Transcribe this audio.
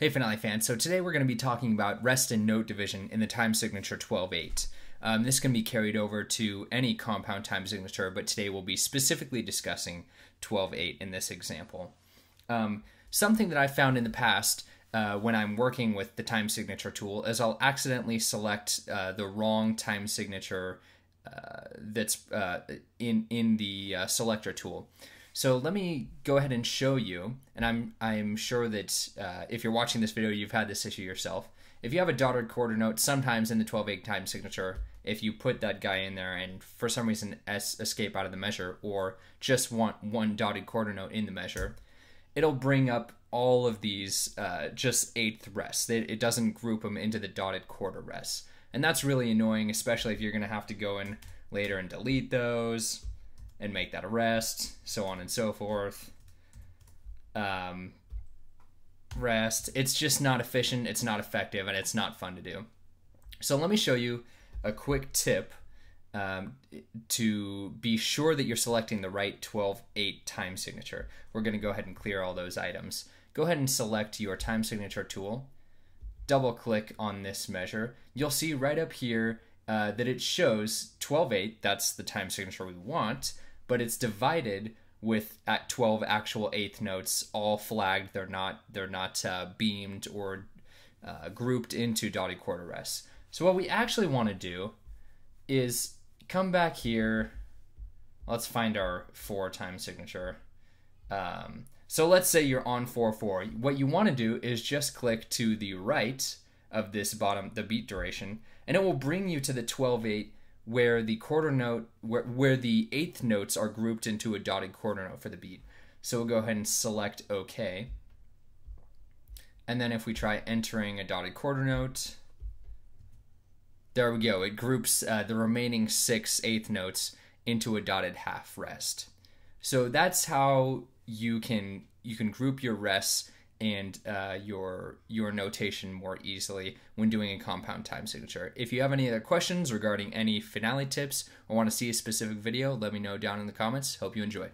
Hey Finale fans, so today we're going to be talking about rest and note division in the time signature 12-8. Um, this can be carried over to any compound time signature, but today we'll be specifically discussing 12-8 in this example. Um, something that I found in the past uh, when I'm working with the time signature tool is I'll accidentally select uh, the wrong time signature uh, that's uh, in in the uh, selector tool. So let me go ahead and show you, and I'm I'm sure that uh, if you're watching this video, you've had this issue yourself. If you have a dotted quarter note, sometimes in the 12-8 time signature, if you put that guy in there and for some reason S escape out of the measure, or just want one dotted quarter note in the measure, it'll bring up all of these uh, just eighth rests. It, it doesn't group them into the dotted quarter rests. And that's really annoying, especially if you're going to have to go in later and delete those and make that a rest, so on and so forth. Um, rest. It's just not efficient, it's not effective, and it's not fun to do. So let me show you a quick tip um, to be sure that you're selecting the right 12-8 time signature. We're going to go ahead and clear all those items. Go ahead and select your time signature tool. Double click on this measure. You'll see right up here uh, that it shows 12-8, that's the time signature we want, but it's divided with at 12 actual eighth notes all flagged. They're not they're not uh, beamed or uh, grouped into dotted quarter rests so what we actually want to do is come back here. Let's find our four time signature. Um, so let's say you're on 4-4 what you want to do is just click to the right of this bottom the beat duration and it will bring you to the 12-8 where the quarter note where, where the eighth notes are grouped into a dotted quarter note for the beat. So we'll go ahead and select OK. And then if we try entering a dotted quarter note, there we go. It groups uh, the remaining six eighth notes into a dotted half rest. So that's how you can you can group your rests and uh, your your notation more easily when doing a compound time signature. If you have any other questions regarding any finale tips or want to see a specific video, let me know down in the comments. Hope you enjoy.